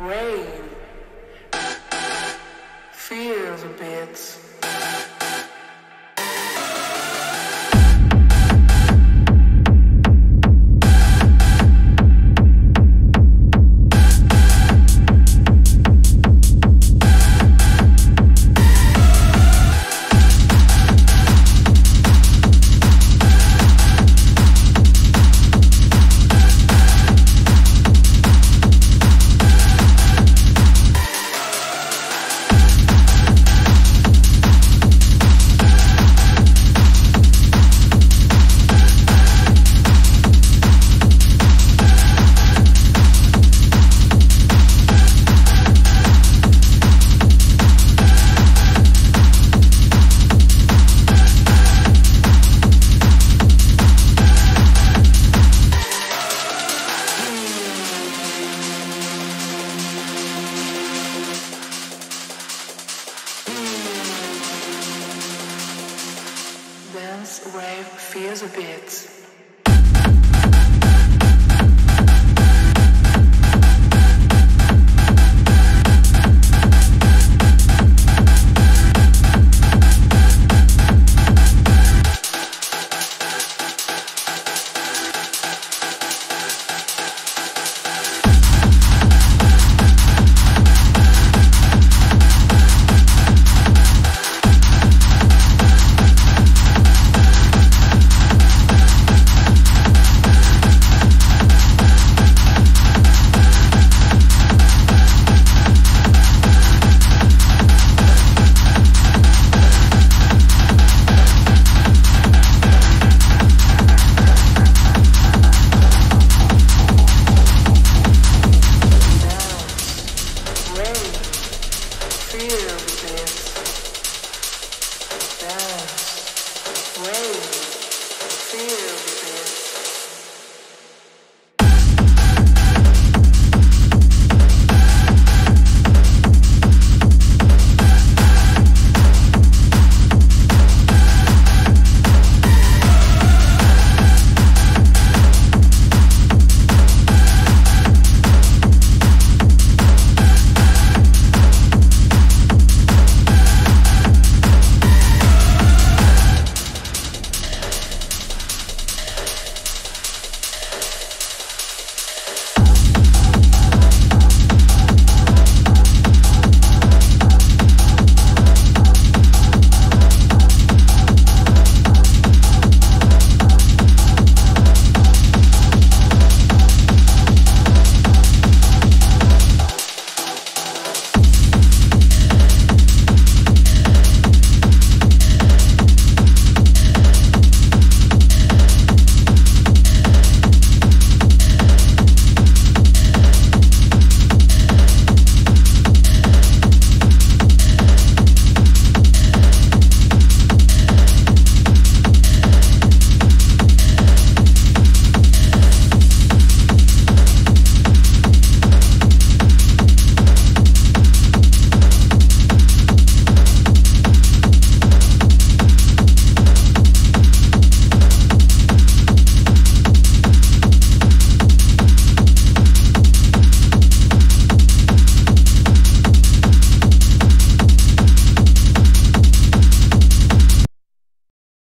brave. Dance, rave, feel the beats. Feel